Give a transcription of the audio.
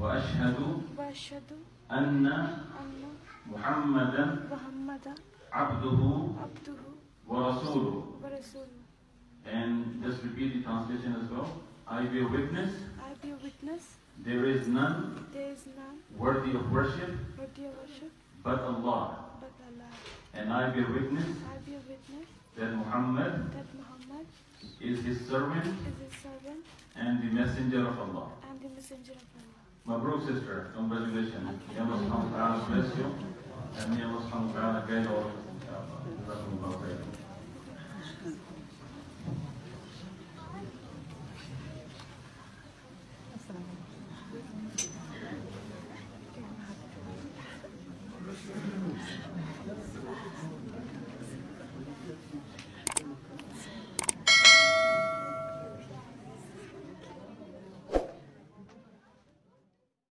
وأشهد وأشهد أن أن محمدا محمدا عبده عبده ورسوله ورسوله And just repeat the translation as well. I bear witness I bear witness there is none there is none worthy of worship worthy of worship but Allah. but Allah. And I bear witness I bear witness that Muhammad that Muhammad is his servant is his servant and the messenger of Allah. Allah. Mabruk sister, congratulations. May Allah subhanahu you. And all